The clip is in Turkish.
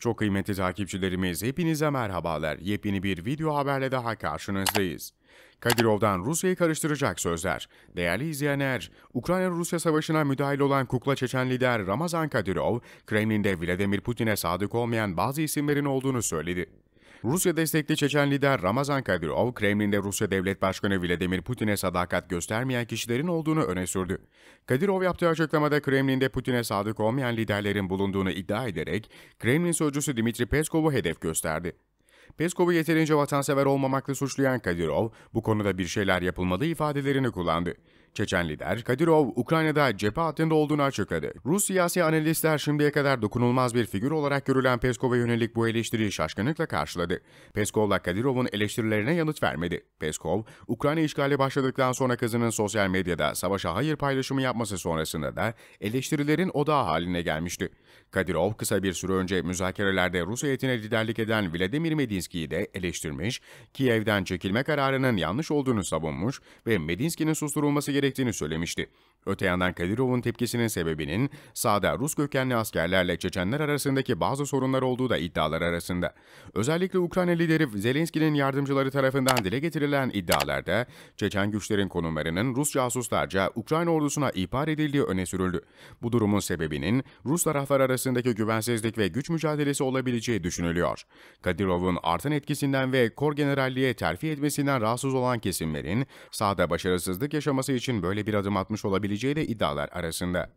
Çok kıymetli takipçilerimiz hepinize merhabalar. Yepyeni bir video haberle daha karşınızdayız. Kadirov'dan Rusya'yı karıştıracak sözler. Değerli izleyenler, Ukrayna-Rusya savaşına müdahil olan kukla Çeçen lider Ramazan Kadirov, Kremlin'de Vladimir Putin'e sadık olmayan bazı isimlerin olduğunu söyledi. Rusya destekli Çeçen lider Ramazan Kadyrov, Kremlin'de Rusya Devlet Başkanı Vladimir Putin'e sadakat göstermeyen kişilerin olduğunu öne sürdü. Kadyrov yaptığı açıklamada Kremlin'de Putin'e sadık olmayan liderlerin bulunduğunu iddia ederek Kremlin sözcüsü Dimitri Peskov'u hedef gösterdi. Peskov'u yeterince vatansever olmamakla suçlayan Kadyrov, bu konuda bir şeyler yapılmadığı ifadelerini kullandı. Çeçen lider, Kadyrov, Ukrayna'da cephe hattında olduğunu açıkladı. Rus siyasi analistler şimdiye kadar dokunulmaz bir figür olarak görülen Peskov'a yönelik bu eleştiriyi şaşkınlıkla karşıladı. Peskov'la Kadyrov'un eleştirilerine yanıt vermedi. Peskov, Ukrayna işgali başladıktan sonra kızının sosyal medyada savaşa hayır paylaşımı yapması sonrasında da eleştirilerin odağı haline gelmişti. Kadyrov kısa bir süre önce müzakerelerde Rus heyetine liderlik eden Vladimir Medinski'yi de eleştirmiş, Kiev'den çekilme kararının yanlış olduğunu savunmuş ve Medinski'nin susturulması söylemişti. Öte yandan Kadirov'un tepkisinin sebebinin sağda Rus kökenli askerlerle Çeçenler arasındaki bazı sorunlar olduğu da iddialar arasında. Özellikle Ukrayna lideri Zelenski'nin yardımcıları tarafından dile getirilen iddialarda Çeçen güçlerin konumlarının Rus casuslarca Ukrayna ordusuna ihbar edildiği öne sürüldü. Bu durumun sebebinin Rus taraflar arasındaki güvensizlik ve güç mücadelesi olabileceği düşünülüyor. Kadirov'un artan etkisinden ve kor generalliğe terfi etmesinden rahatsız olan kesimlerin sahada başarısızlık yaşaması için böyle bir adım atmış olabileceği de iddialar arasında.